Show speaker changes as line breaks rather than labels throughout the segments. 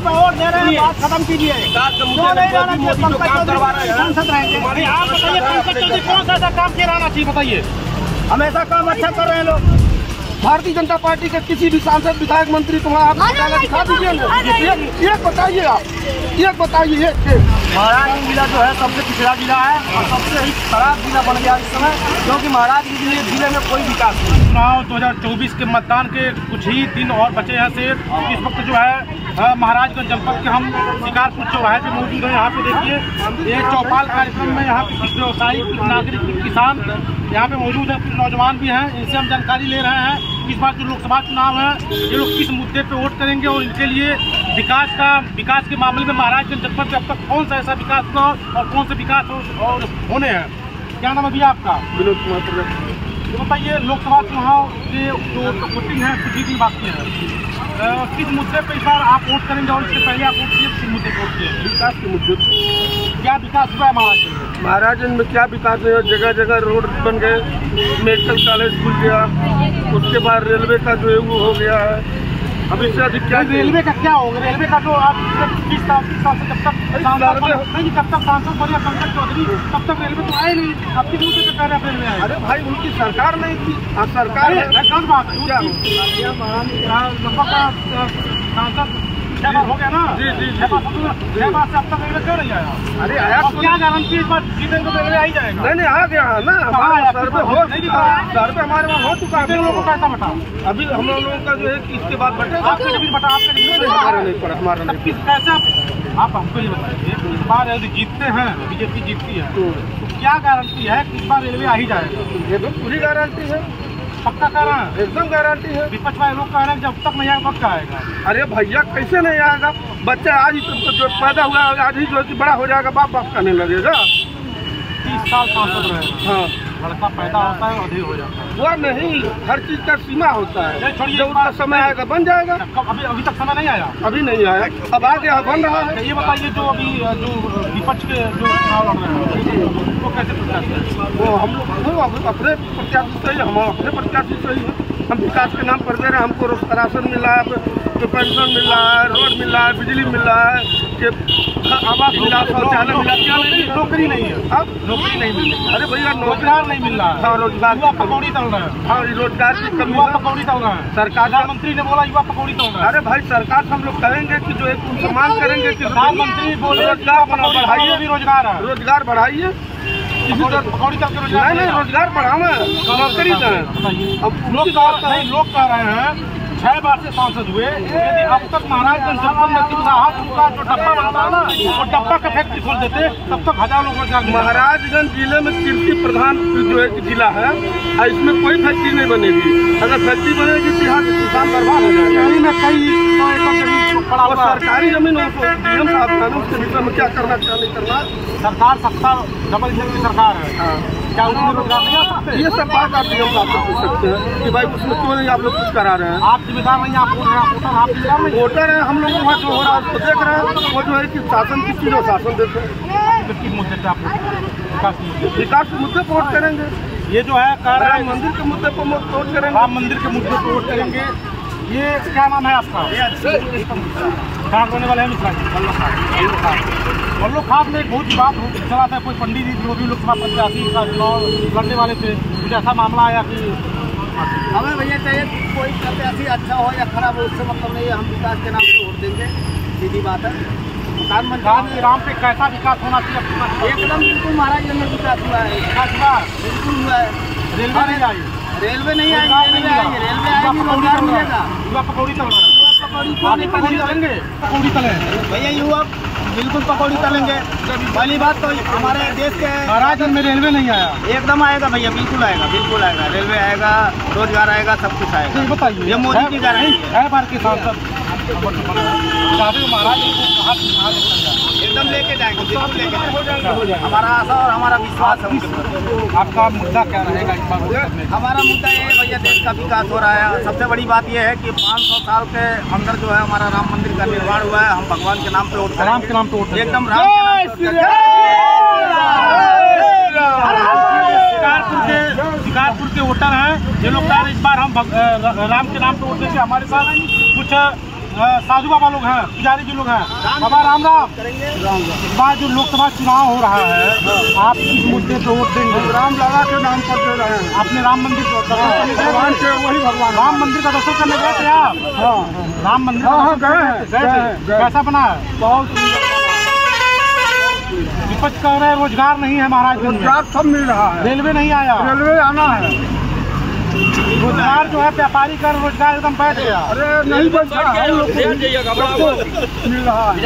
पे दे रहे हैं बात खत्म कीजिए। क्यों नहीं रहना चाहिए पंकज
काम करवा
चौधरी सांसद रहेंगे। आप बताइए पंकज चौधरी कौन सा ऐसा काम किया रहना चाहिए बताइए। हमेशा काम अच्छा कर रहे हैं लोग।
भारतीय जनता पार्टी के किसी भी सांसद विधायक मंत्री को आप दिखा दीजिए एक- एक बताइए आप एक बताइए एक।
महाराजगंज जिला जो है सबसे पिछड़ा जिला है और सबसे ही खराब जिला बन गया इस समय क्योंकि महाराजगंज ज़िले ज़िले में कोई विकास नहीं।
चुनाव 2024 के मतदान के कुछ ही दिन और बचे हैं से इस वक्त जो है महाराजगंज जनपद के हम शिकारपुर चौराहे पे मौजूद हैं। यहाँ पे देखिए ये चौपाल कार्यक्रम में यहाँ पे कुछ व्यवसायी कुछ नागरिक कुछ किसान यहाँ पे मौजूद हैं। कुछ नौजवान भी हैं इनसे हम जानकारी ले रहे हैं। इस बार जो लोकसभा चुनाव है, ये लोग किस मुद्दे पे वोट करेंगे और इनके लिए विकास का, विकास के मामले में महाराजगंज जनपद में अब तक कौन सा ऐसा विकास हुआ और कौन से विकास और होने हैं क्या नाम भैया आपका
विनोद कुमार।
तो बताइए लोकसभा चुनाव के जो वोटिंग है कुछ ही दिन बाकी है? किस मुद्दे पर इस बार आप वोट करेंगे और इससे पहले आप वोट किए किस मुद्दे पर वोट किए?
विकास के मुद्दे पर
क्या विकास हुआ है महाराज महाराज
महाराजगंज में क्या विकास हुआ जगह जगह रोड बन गए मेडिकल कॉलेज खुल गया उसके बाद रेलवे का जो है वो हो गया है। अब इससे अधिक क्या
रेलवे का क्या होगा रेलवे का तो आप बीस साल से जब तक नहीं जब तक सांसद बने पंकज चौधरी तब तक रेलवे तो आए नहीं अब किस मुद्दे पे कह रहे हैं रेलवे आए
अरे भाई उनकी सरकार नहीं थी अब सरकार
गलत बात है अ, सांसद छह बार हो गया ना?
जी, जी, जी।
छह बार छह बार से अब तक रेलवे क्यों नहीं आया।
अरे आया तो
क्या गारंटी इस बार जीतेंगे तो रेलवे जाएगा।
नहीं नहीं आ गया है ना। हमारा सर्वे हो। सर्वे हमारे वहाँ हो चुका
कितने लोगों को
है
पैसा बटा?
अभी हम लोगों का जो है इसके बाद बटेगा।
आपके डिवीज़न बटा आपके
हमारा नहीं पड़ा हमारा नहीं
किस आप हमको ये बताइए इस बार यदि जीतते हैं बीजेपी जीतती है
तो
क्या गारंटी है कि इस बार रेलवे आ ही जाएगा?
ये तो पूरी गारंटी है।
पक्का कह रहा है।
एकदम गारंटी है।
विपक्ष वाले लोग कह रहे हैं जब तक नहीं आएगा पक्का आएगा।
अरे भैया कैसे नहीं आएगा? बच्चा आज ही तो जो पैदा हुआ आज ही जो बड़ा हो जाएगा बाप बाप करने लगेगा।
तीस साल सांसद रहेगा
हाँ।
लड़का पैदा होता है अधिक अधीर हो जाता है।
वो नहीं हर चीज़ का सीमा होता है। जब उसका समय आएगा बन जाएगा।
अभी अभी तक समय नहीं आया।
अभी नहीं आया। अब आ यहाँ बन रहा है।
ये बताइए जो अभी जो विपक्ष के जो चुनाव लड़ रहे हैं वो कैसे प्रत्याशी
वो हम लोग अपने प्रत्याशी सही हम अपने प्रत्याशी सही है। हम विकास के नाम पर दे रहे हैं। हमको राशन मिल रहा है तो पेंशन मिल रहा है रोड मिल रहा है बिजली मिल रहा है कि आवास मिला शौचालय मिला क्या नहीं
नौकरी नहीं है।
अब
नौकरी नहीं मिल रही।
अरे भैया
रोज़गार नहीं मिल रहा है।
हाँ रोज़गार
युवा पकौड़ी तल रहे हैं।
हाँ रोज़गार की कमी
युवा पकौड़ी तल रहे हैं।
सरकार
प्रधानमंत्री ने बोला युवा पकौड़ी तल रहे हैं।
अरे भाई सरकार से हम लोग कहेंगे कि जो एक सम्मान करेंगे कि
प्रधानमंत्री बोले
रोज़गार बढ़ाइए।
भी रोज़गार है।
रोज़गार बढ़ाइए। नहीं नहीं रोज़गार बढ़ावा नौकरी दें अब है।
नहीं लोग कह रहे हैं? छह बार से सांसद हुए। यदि अब तक महाराजगंज जनपद में कितना उनका जो डब्बा बनता ना वो डब्बा का फैक्ट्री खोल देते तब तक हज़ार लोग मिलेगा।
महाराजगंज ज़िले में कृषि प्रधान जो है जिला है इसमें कोई फैक्ट्री नहीं बनेगी। अगर फैक्ट्री बनेगी तो यहाँ के किसान बर्बाद हो जाएँगे।
में कई सौ एकड़ ज़मीन पड़ा हुआ
सरकारी ज़मीन डीएम साहब कानून उसके विषय में क्या करना क्या नहीं करना?
सरकार सत्ता डबल की सरकार है।
हाँ।
क्या उसमें
ये सब बात आप डीएम साहब से पूछ सकते हैं कि भाई उसमें क्यों नहीं आप लोग कुछ करा रहे हैं?
आप जिम्मेदार नहीं आप वोट आप वोटर आप
वोटर है। हम लोग वहाँ जो हो रहा है उसको देख रहे हैं। वो जो है कि शासन की चीज़ शासन देते हैं।
किस मुद्दे पे आप विकास के मुद्दे
पर वोट करेंगे।
ये जो है कह रहे
राम
हैं
मंदिर के मुद्दे पर वोट करेंगे।
राम मंदिर के मुद्दे पर वोट करेंगे। ये क्या नाम है आपका? कहाँ होने वाले हैं मिश्रा वल्लभ खान में एक बहुत बात चला था कोई पंडित जी जो भी लोकसभा प्रत्याशी का चुनाव लड़ने वाले थे कुछ ऐसा मामला आया कि
हमें भैया चाहिए कोई प्रत्याशी अच्छा हो या खराब हो उससे मतलब नहीं है हम विकास के नाम से वोट देंगे। सीधी बात है।
राम
प्रधानमंत्री
राम पे कैसा विकास होना चाहिए
एकदम बिल्कुल महाराज में विकास हुआ है।
विकास हुआ?
बिल्कुल हुआ है।
रेलवे नहीं आई।
रेलवे नहीं आएगी रेलवे आएगी रेलवे आएगी रोज़गार मिलेगा।
युवा पकौड़ी तल रहा है।
पकौड़ी
तले
भैया युवक बिल्कुल पकौड़ी तलेंगे पहली बात तो हमारे देश के
महाराज में रेलवे नहीं आया
एकदम आएगा भैया बिल्कुल आएगा बिल्कुल आएगा रेलवे आएगा रोज़गार आएगा सब कुछ
तो
आएगा
ये बताइए
ये मोदी की गारंटी है
है के सांसद महाराज
एकदम लेके जाएँगे बिल्कुल लेके जाएँगे। हमारा आशा और हमारा विश्वास है
आपका मुद्दा क्या रहेगा इस बार?
हमारा मुद्दा ये है भैया देश का विकास हो रहा है। सबसे बड़ी बात यह है कि 500 साल के अंदर जो है हमारा राम मंदिर का निर्माण हुआ है। हम भगवान के नाम पे वोट
राम के नाम पे वोट
एकदम राम
शिकारपुर के वोटर हैं। ये लोग इस बार हम राम के नाम पे वोट देंगे। हमारे साथ कुछ साधु बाबा लोग हैं पुजारी जी लोग हैं। बाबा राम राम। इस बार जो लोकसभा चुनाव हो रहा है आप किस मुद्दे पे वोट देंगे।
राम लाला के नाम पर दे रहे हैं।
आपने राम मंदिर गए
भगवान के वही भगवान।
राम मंदिर का दर्शन करने गए थे आप?
हाँ।
राम मंदिर
हाँ, हाँ, हैं? हैं।
कैसा बना है?
बहुत
विपक्ष कह रहे हैं रोज़गार नहीं है महाराज
रोज़गार सब मिल रहा है।
रेलवे नहीं आया।
रेलवे आना है।
रोज़गार जो है व्यापारी का रोज़गार एकदम बैठ गया
अरे नहीं बन है रहा है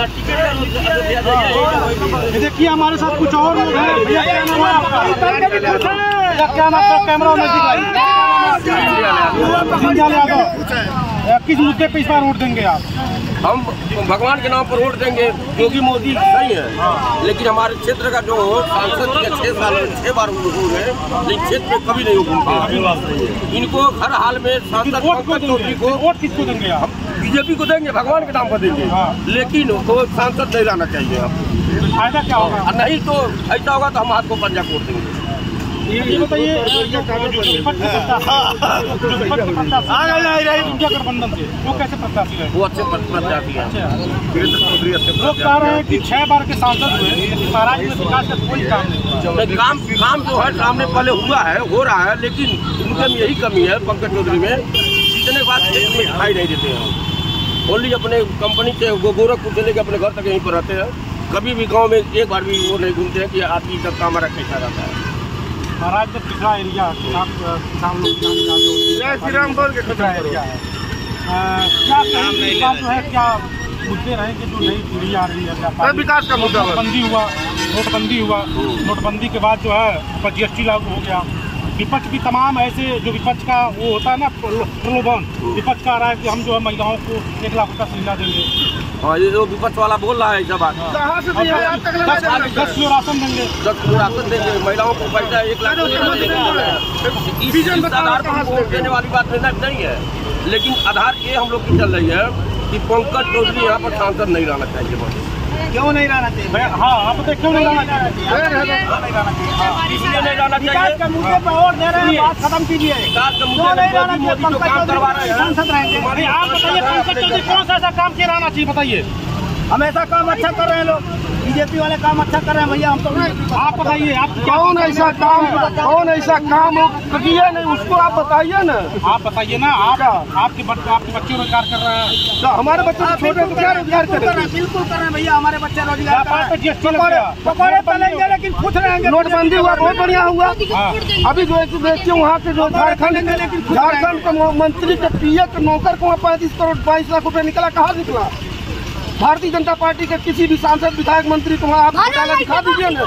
ये देखिए हमारे साथ कुछ और लोग हैं भैया क्या नाम है आपका भैया क्या नाम है कैमरा में दिखाई यादव किस मुद्दे पे इस बार वोट देंगे आप
हम भगवान के नाम पर वोट देंगे योगी मोदी सही है। लेकिन हमारे क्षेत्र का जो सांसद के छह साल में छह बार वो हुए हैं लेकिन क्षेत्र में कभी नहीं घूमते इनको हर हाल में सांसद चौधरी को
वोट किसको देंगे आप?
बीजेपी को देंगे भगवान के नाम पर देंगे।
हाँ।
लेकिन वो सांसद नहीं लाना चाहिए। हम
फ़ायदा क्या होगा?
नहीं तो ऐसा होगा तो हम हाथ को पंजा कोट देंगे।
गठबंधन से वो कैसे प्रत्याशी रहे?
वो अच्छे प्रत्याशी हैं। वीरेंद्र चौधरी अच्छे
लोग कह रहे हैं कि छह बार के सांसद हुए महाराज में विकास का कोई काम नहीं
काम काम जो है सामने पहले हुआ है हो रहा है लेकिन उनके में यही कमी है पंकज चौधरी में। जीतने के बाद में दिखाई नहीं देते हैं। ओनली अपने कंपनी के गोरखपुर से लेकर अपने घर तक यहीं पर रहते हैं। कभी भी गाँव में एक बार भी वो नहीं घूमते हैं कि आपकी सबका हमारा कैसा रहता है।
महाराज में पिछड़ा एरिया किसान किसान लोग जाने जाते हैं।
जय श्री राम बोल के
पिछड़ा एरिया है। क्या जो है क्या मुद्दे रहे कि जो नई पीढ़ी आ रही है
विकास का मुद्दा
नोटबंदी हुआ नोटबंदी हुआ। नोटबंदी के बाद जो है ऊपर जीएसटी लागू हो गया। विपक्ष भी तमाम ऐसे जो विपक्ष का वो होता है ना प्रलोभन। विपक्ष का आ रहा है कि हम जो है महिलाओं को एक लाख रुपया सुविधा देंगे।
हाँ ये जो विपक्ष वाला बोल रहा है जब बात
कहाँ से
और
दिया आज तक लगा
दस किलो राशन देंगे।
दस करोड़ राशन देंगे। महिलाओं को पैसा एक लाख। इस आधार पर वोट देने वाली बात नहीं है। लेकिन आधार ये हम लोग की चल रही है कि पंकज चौधरी यहाँ पर सांसद नहीं रहना चाहिए
क्यों नहीं रहना चाहिए?
हाँ आप तो क्यों नहीं लाना चाहिए?
इसलिए नहीं रहना चाहिए।
मुद्दे पर वोट दे रहे हैं बात खत्म कीजिए।
रहे हैं।
रहेंगे।
आप बताइए कौन सा ऐसा काम किया रहना चाहिए बताइए।
हमेशा काम अच्छा कर रहे हैं लोग। बीजेपी वाले काम अच्छा कर रहे हैं भैया हम तो
आप बताइए आप
कौन ऐसा काम कौन ऐसा काम किए नहीं उसको आप बताइए ना।
आप बताइए ना आप आपके बच्चे आपके बच्चे रोज़गार कर रहे हैं।
तो हमारे बच्चे छोटे क्या रोज़गार
बिल्कुल कर रहे हैं बिल्कुल कर रहे हैं भैया हमारे बच्चे रोज़गार हैं
जीएसटी
पकौड़े लेकिन खुश रहेंगे
नोटबंदी हुआ बहुत बढ़िया हुआ।
हाँ।
अभी जो है देखिए वहाँ के जो झारखंड झारखंड के मंत्री के पीए के नौकर को वहाँ पैंतीस करोड़ बाईस लाख रुपए निकला कहाँ निकला? भारतीय जनता पार्टी के किसी भी सांसद विधायक मंत्री को वहाँ आप दिखा दीजिए ना।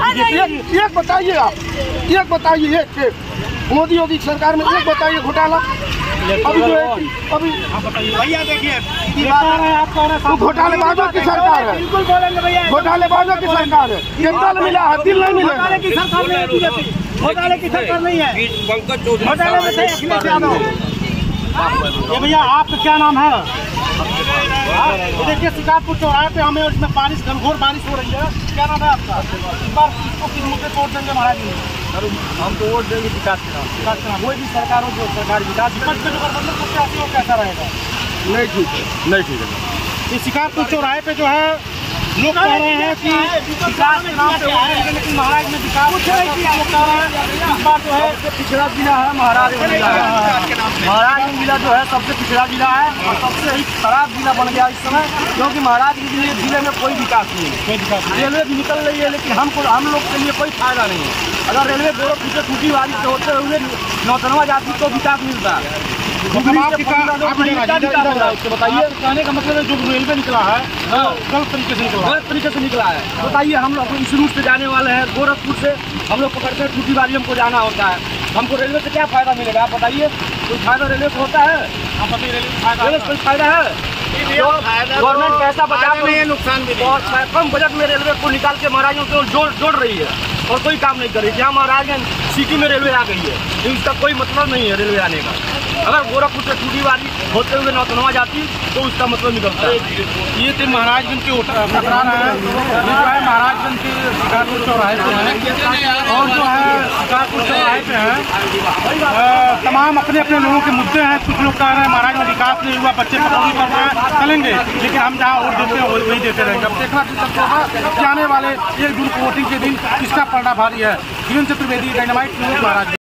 एक बताइए आप एक बताइए एक एक। मोदी योगी सरकार में एक बताइए घोटाला। अभी जो है अभी
भैया देखिए
ये कह रहे हैं आप कह रहे हैं।
तो
साहब
घोटालेबाजों की सरकार है।
बिल्कुल भैया
घोटालेबाजों की सरकार है। केंद्र मिला है दिल नहीं मिलेगा
घोटाले की सरकार नहीं है घोटाले की सरकार नहीं है।
पंकज चौधरी
घोटाले में
ये भैया आपका क्या नाम है? देखिए शिकारपुर चौराहे पे हमें इसमें बारिश घनघोर बारिश हो रही है। क्या नाम है आपका? इस बार इसको किस मुद्दे तोड़ वोट देंगे महाराज जी।
हम तो वोट देंगे विकास के नाम
विकास के नाम
कोई भी सरकार हो जो सरकार विकास
विपक्ष के जो गठबंधन है वो कैसा रहेगा?
नहीं ठीक है।
नहीं ठीक है।
ये शिकारपुर चौराहे पे जो है लोग कह रहे हैं कि विकास के नाम पे लेकिन महाराज में विकास कुछ नहीं किया लोग कह रहे हैं। इस बार जो है
पिछड़ा जिला है महाराजगंज जिला है। महाराजगंज जिला जो है सबसे पिछड़ा जिला है और सबसे ही खराब जिला बन गया इस समय क्योंकि महाराजगंज ज़िले ज़िले में कोई विकास नहीं है।
कोई विकास
रेलवे भी निकल रही है लेकिन हमको हम लोग के लिए कोई फ़ायदा नहीं है। अगर रेलवे गोरखपुर से टूटी वाली से होते हुए नौतनवा जाति को विकास मिलता है
का
बताइए।
कहने का मतलब है जो रेलवे निकला है गलत तरीके से निकला
गलत तरीके से निकला है। बताइए हम लोग इस रूट से जाने वाले हैं गोरखपुर से। हम लोग पकड़ते हैं टूटी वाली हमको जाना होता है। हमको रेलवे से क्या फ़ायदा मिलेगा आप बताइए। कोई फ़ायदा रेलवे से होता है?
रेलवे
कोई फ़ायदा है? गवर्नमेंट पैसा बचा नहीं है नुकसान भी बहुत कम बजट में रेलवे को निकाल के महाराजों को जोड़ जोड़ रही है और कोई काम नहीं कर रही। है जहाँ महाराजगंज सिटी में रेलवे आ गई है? इसका कोई मतलब नहीं है रेलवे आने का। अगर गोरखपुर से टूटीवाली होते हुए नौतनवा जाती तो उसका मतलब निकलता है।
ये थे महाराजगंज के टकराना है। है महाराजगंज के शिकारपुर चौराहे पे है। और जो है शिकारपुर चौराहे पे है तमाम अपने अपने लोगों के मुद्दे हैं। कुछ लोग कह रहे हैं, महाराज में विकास नहीं हुआ, बच्चे पकौड़ी पड़ रहे हैं, चलेंगे। लेकिन हम जहाँ वोट देते हैं वही देते रहेंगे। अब देखना होगा कि आने वाले एक जून को वोटिंग के दिन किसका पलड़ा भारी है? जीवन चतुर्वेदी डायनामाइट महाराज।